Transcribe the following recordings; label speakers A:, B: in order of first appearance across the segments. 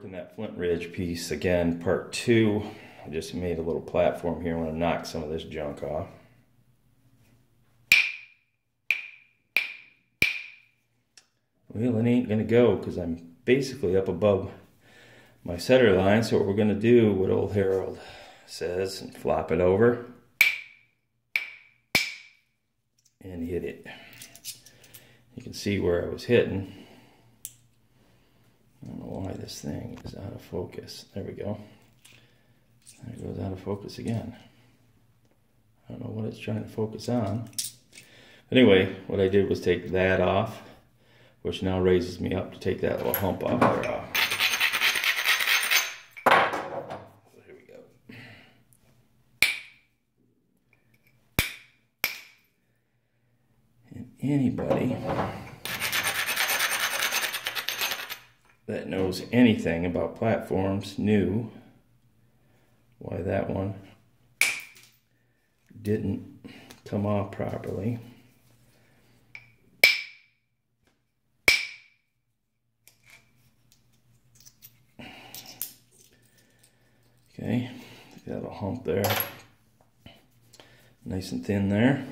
A: working that Flint Ridge piece again, part two. I just made a little platform here. I'm to knock some of this junk off. Well, it ain't to go because I'm basically up above my center line. So what we're to do, what old Harold says, and flop it over and hit it. You can see where I was hitting. I don't know why this thing is out of focus. There we go. There it goes out of focus again. I don't know what it's trying to focus on. Anyway, what I did was take that off, which now raises me up to take that little hump off there uh. off. We go. Anybody that knows anything about platforms knew why that one didn't come off properly. Okay, got a hump there. Nice and thin there.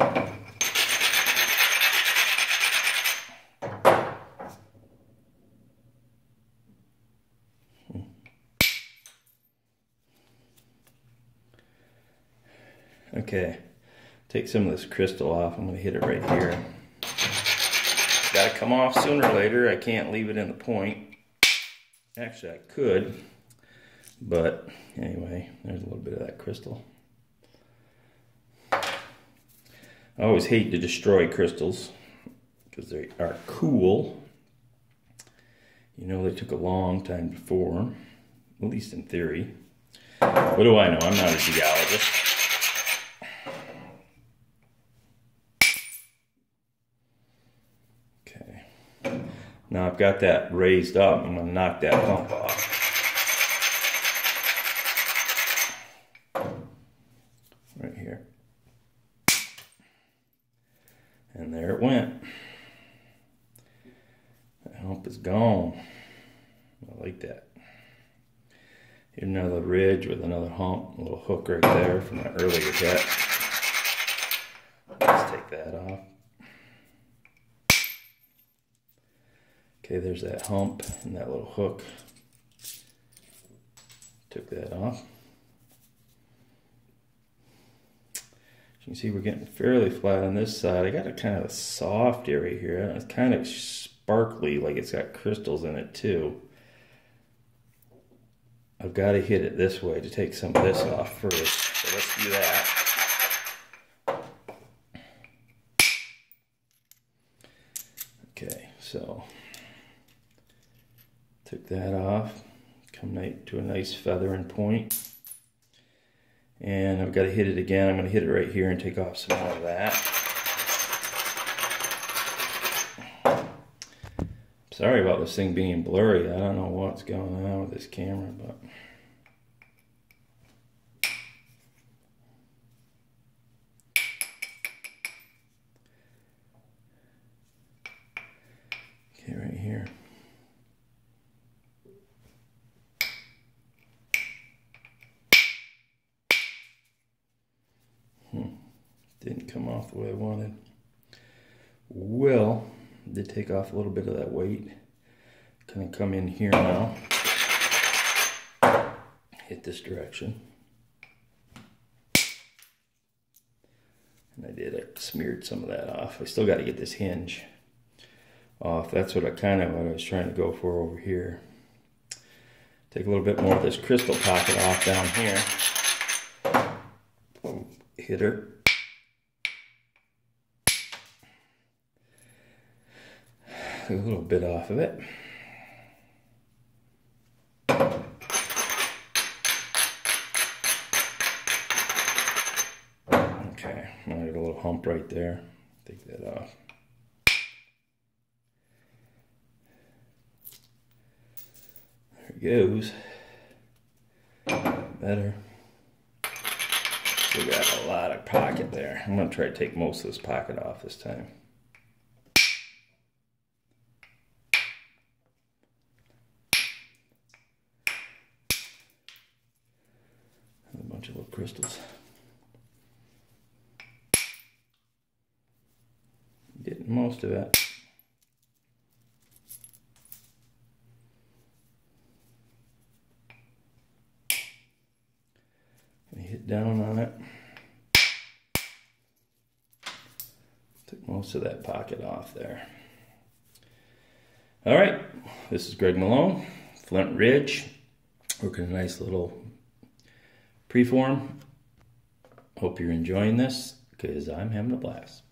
A: Okay, take some of this crystal off. I'm to hit it right here. Got to come off sooner or later. I can't leave it in the point. Actually, I could, but anyway, there's a little bit of that crystal. I always hate to destroy crystals because they are cool. You know, they took a long time to form, at least in theory. What do I know? I'm not a geologist. Now I've got that raised up. I'm going to knock that hump off. Right here. And there it went. That hump is gone. I like that. Here's another ridge with another hump, a little hook right there from an earlier cut. Let's take that off. Okay, there's that hump and that little hook. Took that off. As you can see, we're getting fairly flat on this side. I got a kind of a soft area here. It's kind of sparkly, like it's got crystals in it too. I've got to hit it this way to take some of this off first. So let's do that. Okay, so Took that off. Come to a nice feather and point. And I've got to hit it again. I'm going to hit it right here and take off some of that. Sorry about this thing being blurry. I don't know what's going on with this camera, but... Okay, right here. Didn't come off the way I wanted. Well, did take off a little bit of that weight. Kind of come in here now. Hit this direction. And I did, I smeared some of that off. I still got to get this hinge off. That's what I kind of what I was trying to go for over here. Take a little bit more of this crystal pocket off down here. Hit her a little bit off of it. Okay, I got a little hump right there. Take that off. There it goes. Better. We got a lot of pocket there. I'm gonna try to take most of this pocket off this time. Bunch of little crystals. Getting most of it. hit down on it. Took most of that pocket off there. All right, this is Greg Malone, Flint Ridge, working a nice little preform. Hope you're enjoying this because I'm having a blast.